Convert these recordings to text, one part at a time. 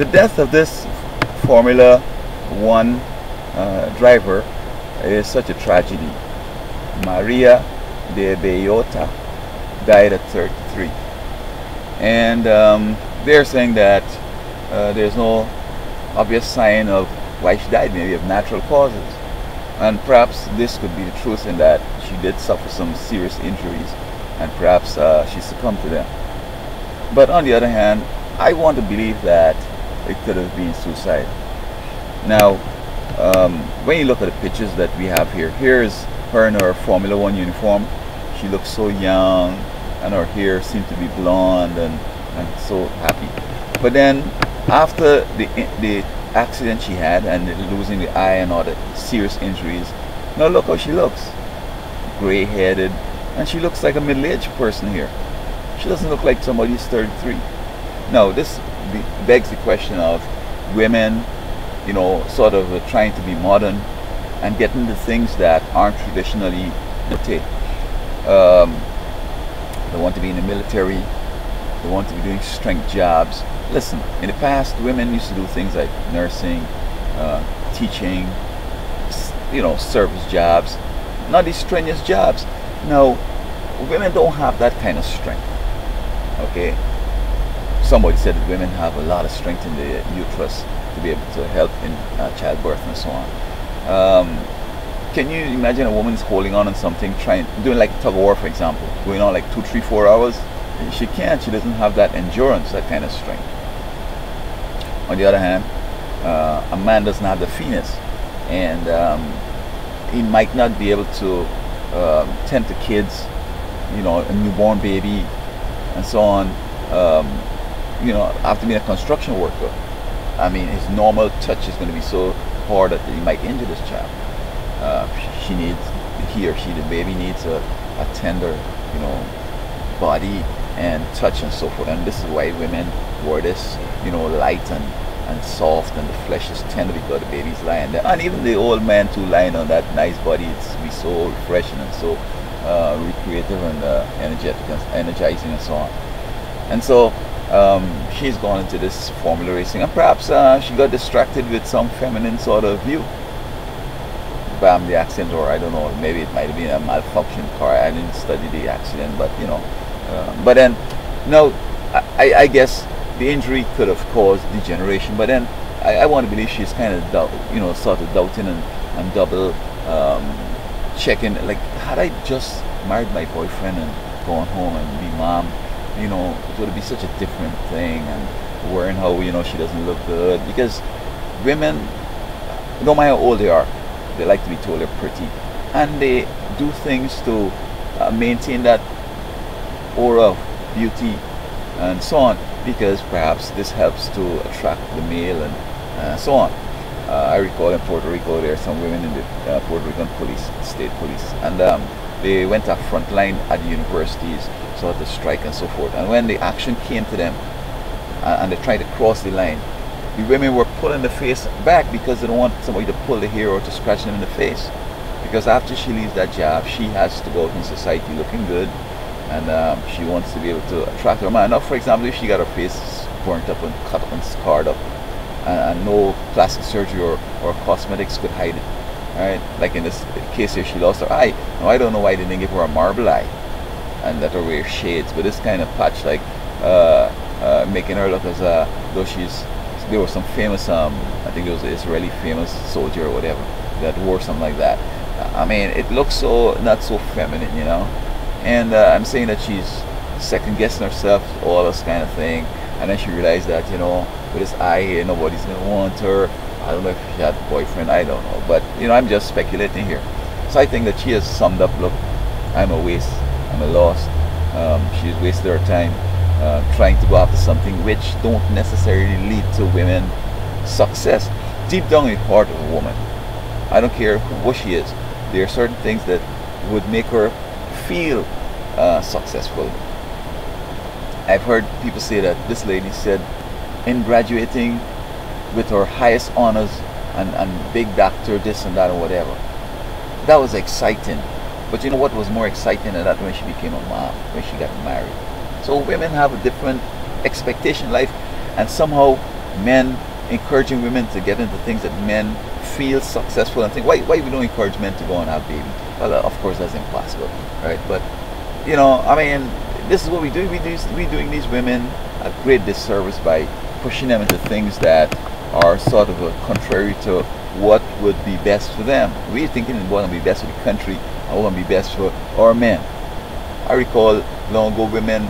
the death of this Formula One uh, driver is such a tragedy. Maria de Villota died at 33. And um, they're saying that uh, there's no obvious sign of why she died, maybe of natural causes. And perhaps this could be the truth in that she did suffer some serious injuries and perhaps uh, she succumbed to them. But on the other hand, I want to believe that it could have been suicide. Now, um, when you look at the pictures that we have here, here's her in her Formula One uniform. She looks so young and her hair seems to be blonde and, and so happy. But then after the, the accident she had and losing the eye and all the serious injuries, now look how she looks. Gray headed and she looks like a middle aged person here. She doesn't look like somebody who's 33. Now this begs the question of women, you know, sort of uh, trying to be modern and getting the things that aren't traditionally um, they want to be in the military. They want to be doing strength jobs. Listen, in the past, women used to do things like nursing, uh, teaching, you know, service jobs, not these strenuous jobs. No, women don't have that kind of strength. Okay? Somebody said that women have a lot of strength in the uterus to be able to help in uh, childbirth and so on. Um, can you imagine a woman's holding on on something, trying, doing like tug of war, for example, going on like two, three, four hours? She can't. She doesn't have that endurance, that kind of strength. On the other hand, uh, a man doesn't have the finesse, and um, he might not be able to uh, tend to kids, you know, a newborn baby, and so on. Um, you know, after being a construction worker, I mean, his normal touch is going to be so hard that he might injure this child. Uh, she needs, he or she, the baby needs a, a tender, you know, body and touch and so forth. And this is why women wear this, you know, light and, and soft and the flesh is tender because the baby's lying there. And even the old man too lying on that nice body, it's be so refreshing and so uh, recreative and uh, energetic and energizing and so on. And so um, she's gone into this formula racing and perhaps uh, she got distracted with some feminine sort of view. Bam, the accident, or I don't know, maybe it might have been a malfunction car. I didn't study the accident, but you know, uh, but then, no, I, I guess the injury could have caused degeneration. But then, I, I want to believe she's kind of doubt, you know, sort of doubting and, and double um, checking. Like, had I just married my boyfriend and gone home and be mom, you know, it would be such a different thing. And wearing how you know she doesn't look good because women, no matter how old they are, they like to be told they're pretty, and they do things to uh, maintain that aura of beauty and so on because perhaps this helps to attract the male and uh, so on. Uh, I recall in Puerto Rico there are some women in the uh, Puerto Rican police, state police, and um, they went up front line at the universities, so to strike and so forth. And when the action came to them uh, and they tried to cross the line, the women were pulling the face back because they don't want somebody to pull the hair or to scratch them in the face. Because after she leaves that job, she has to go out in society looking good, and um, she wants to be able to attract her man. Now, for example, if she got her face burnt up and cut up and scarred up, and, and no plastic surgery or, or cosmetics could hide it, right? Like in this case here, she lost her eye. Now, I don't know why they didn't give her a marble eye and let her wear shades, but this kind of patch, like uh, uh, making her look as uh, though she's. There was some famous, um, I think it was an Israeli famous soldier or whatever that wore something like that. I mean, it looks so not so feminine, you know and uh, I'm saying that she's second guessing herself, all this kind of thing. And then she realized that, you know, with this eye here, nobody's gonna want her. I don't know if she had a boyfriend, I don't know. But, you know, I'm just speculating here. So I think that she has summed up, look, I'm a waste, I'm a lost. Um, she's wasted her time uh, trying to go after something which don't necessarily lead to women success. Deep down in the heart of a woman, I don't care what she is, there are certain things that would make her feel uh, successful. I've heard people say that this lady said in graduating with her highest honors and, and big doctor, this and that, or whatever. That was exciting. But you know what was more exciting than that when she became a mom, when she got married. So women have a different expectation life, and somehow men encouraging women to get into things that men feel successful and think, why, why we don't encourage men to go and have babies? Well, of course, that's impossible, right? But, you know, I mean, this is what we do. We do we doing these women a great disservice by pushing them into things that are sort of contrary to what would be best for them. We're thinking what would be best for the country and what would be best for our men. I recall long ago women,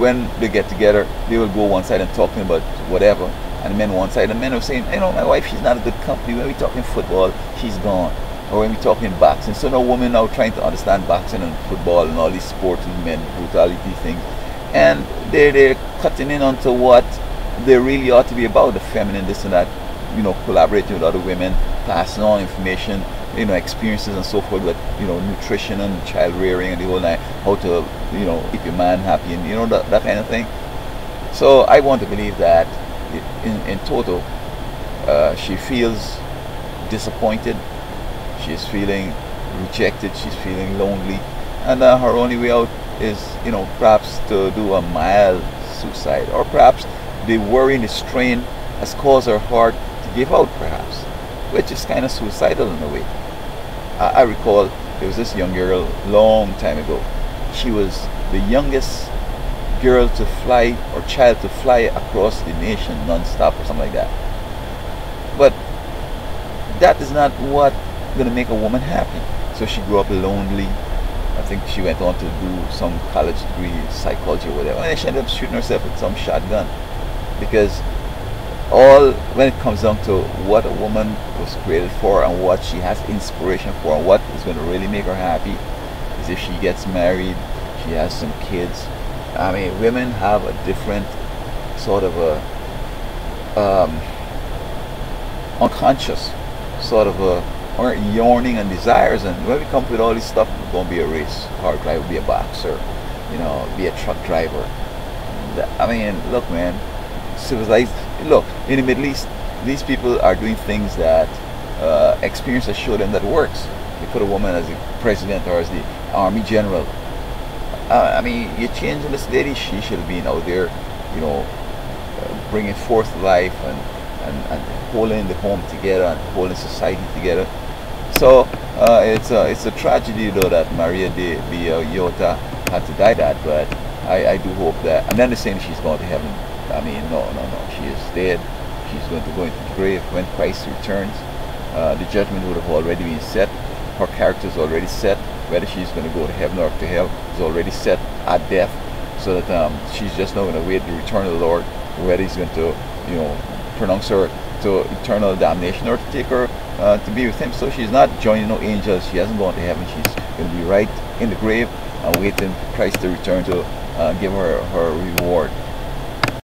when they get together, they will go one side and talking about whatever, and the men one side. And men are saying, you know, my wife, she's not a good company. When we're talking football, she's gone. Or when we're talking boxing. So now women now trying to understand boxing and football and all these sports and men brutality things. And they're, they're cutting in onto what they really ought to be about, the feminine, this and that, you know, collaborating with other women, passing on information, you know, experiences and so forth with, you know, nutrition and child rearing and the whole night, how to, you know, keep your man happy and, you know, that, that kind of thing. So I want to believe that in, in total, uh, she feels disappointed, she's feeling rejected, she's feeling lonely, and uh, her only way out is, you know, perhaps to do a mild suicide, or perhaps the worry and the strain has caused her heart to give out, perhaps, which is kind of suicidal in a way. I, I recall there was this young girl long time ago. She was the youngest girl to fly or child to fly across the nation non-stop or something like that. But that is not what going to make a woman happy. So she grew up lonely. I think she went on to do some college degree, psychology or whatever. And she ended up shooting herself with some shotgun. Because all, when it comes down to what a woman was created for and what she has inspiration for and what is going to really make her happy, is if she gets married, she has some kids, I mean, women have a different sort of a um, unconscious sort of a or yearning and desires. And when we come with all this stuff, we're going to be a race car driver, be a boxer, you know, be a truck driver. I mean, look, man, civilized. Look, in the Middle East, these people are doing things that uh, experience has showed them that works. They put a woman as the president or as the army general uh, I mean, you're changing this lady. She should have been out there, you know, uh, bringing forth life and, and, and holding the home together and holding society together. So uh, it's a it's a tragedy though that Maria de Villota had to die that, but I, I do hope that. And then they're saying she's going to heaven. I mean, no, no, no. She is dead. She's going to go into the grave when Christ returns. Uh, the judgment would have already been set. Her character is already set whether she's going to go to heaven or to hell is already set at death so that um, she's just not going to wait the return of the Lord whether he's going to you know pronounce her to eternal damnation or to take her uh, to be with him. So she's not joining no angels. She hasn't gone to heaven. She's going to be right in the grave and waiting for Christ to return to uh, give her her reward